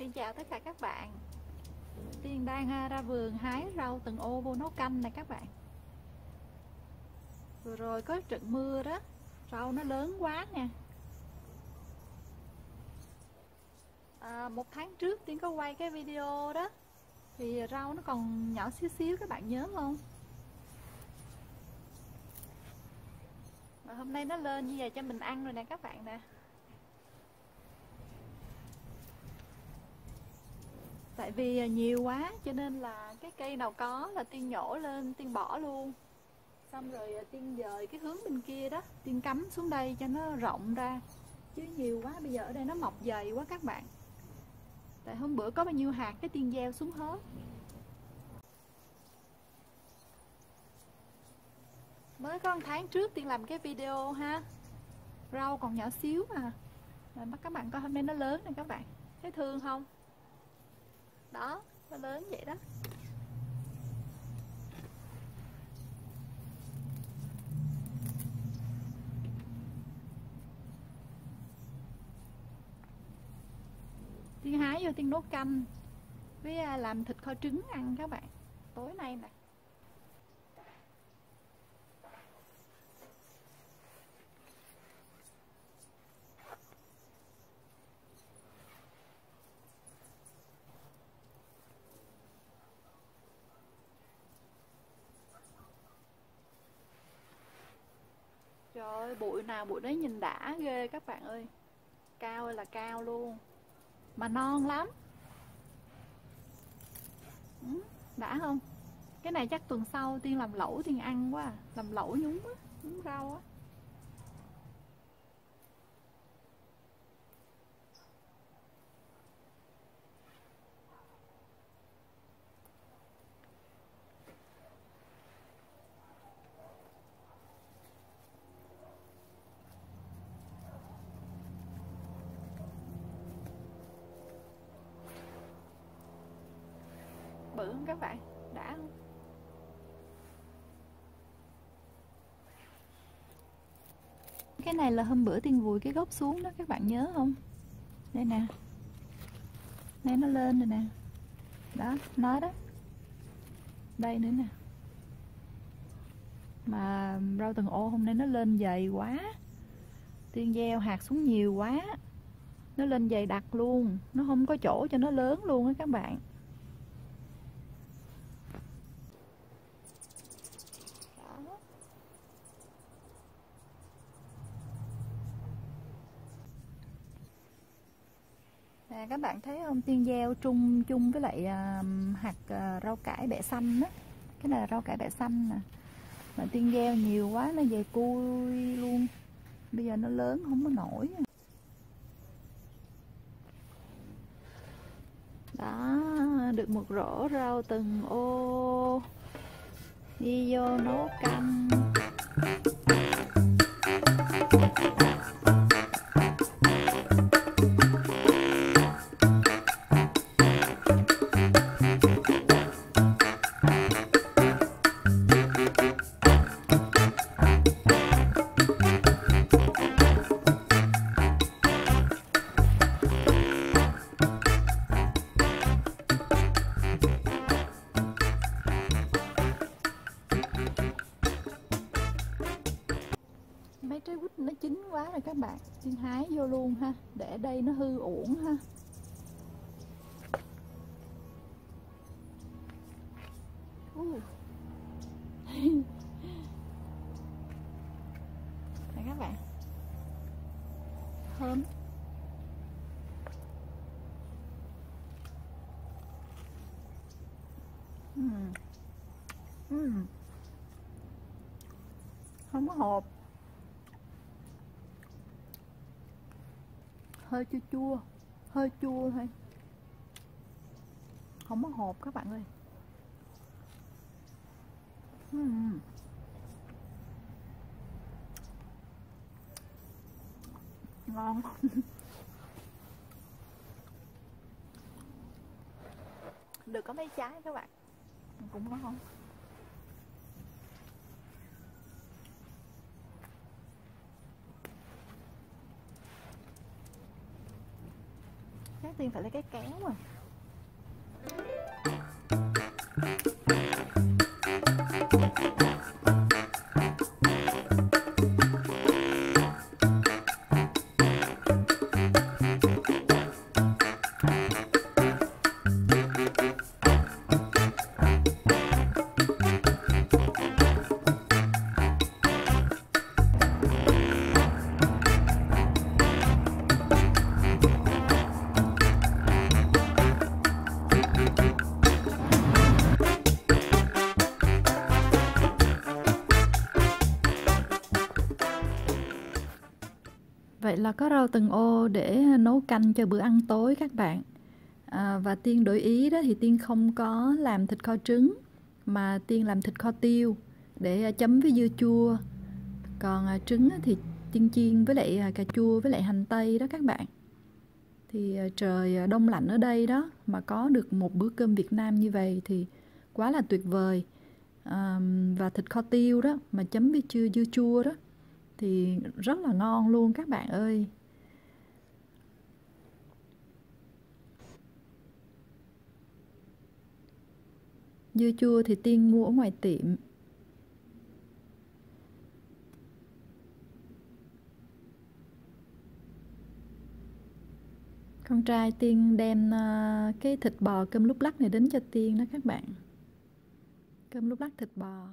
Xin chào tất cả các bạn. Tiên đang à, ra vườn hái rau từng ô vô nấu canh này các bạn. Vừa rồi có trận mưa đó. Rau nó lớn quá nè. À, Một tháng trước Tiên có quay cái video đó. Thì rau nó còn nhỏ xíu xíu các bạn nhớ không? Và hôm nay nó lên như vậy cho mình ăn rồi nè các bạn nè. Tại vì nhiều quá cho nên là cái cây nào có là tiên nhổ lên tiên bỏ luôn xong rồi à, tiên dời cái hướng bên kia đó, tiên cắm xuống đây cho nó rộng ra. Chứ nhiều quá, bây giờ ở đây nó mọc dày quá các bạn. Tại hôm bữa có bao nhiêu hạt cái tiên gieo xuống hết. Mới có một tháng trước tiên làm cái video ha. Rau còn nhỏ xíu mà. Mắt các bạn coi hôm nay nó lớn nè các bạn. Thấy thương không? Đó, nó lớn vậy đó. Tiên hái vô tiên nấu canh với à, làm thịt kho trứng ăn các bạn. Tối nay nè. Trời ơi, bụi nào bụi đấy nhìn đã ghê các bạn ơi. Cao ơi là cao luôn. Mà non lắm ừ, Đã không? Cái này chắc tuần sau Tiên làm lẩu Tiên ăn quá à. Làm lẩu nhúng á, nhúng rau á không các bạn? Đã không? Cái này là hôm bữa tiên vùi cái gốc xuống đó, các bạn nhớ không? Đây nè. Đây nó lên rồi nè. Đó, nó đó. Đây nữa nè. Mà rau từng ô hôm nay nó lên dày quá. Tiên gieo hạt xuống nhiều quá. Nó lên dày đặc luôn. Nó không có chỗ cho nó lớn luôn á các bạn. Các bạn thấy không? Tiên gieo chung chung với lại um, hạt uh, rau cải bẹ xanh đó cái này là rau cải bẹ xanh nè. Mà tiên gieo nhiều quá nó về cui luôn. Bây giờ nó lớn không có nổi đó được một rổ rau từng ô. Đi vô nấu canh. Các bạn xin hái vô luôn ha, để đây nó hư uổng ha uh. Các bạn thơm uhm. Uhm. không có hộp hơi chua chua. Hơi chua thôi. Không có hộp các bạn ơi. Uhm. ngon. Được có mấy trái các bạn. Cũng ngon. Chắc tiên phải lấy cái kéo mà. Là có rau từng ô để nấu canh cho bữa ăn tối các bạn. À, và Tiên đổi ý đó thì Tiên không có làm thịt kho trứng mà Tiên làm thịt kho tiêu để à, chấm với dưa chua. Còn à, trứng thì Tiên chiên với lại à, cà chua với lại hành tây đó các bạn. Thì à, trời à, đông lạnh ở đây đó mà có được một bữa cơm Việt Nam như vậy thì quá là tuyệt vời. À, và thịt kho tiêu đó mà chấm với chua dưa chua đó thì rất là ngon luôn các bạn ơi. Dưa chua thì tiên mua ở ngoài tiệm. Con trai tiên đem à, cái thịt bò cơm lúc lắc này đến cho tiên đó các bạn. Cơm lúc lắc thịt bò.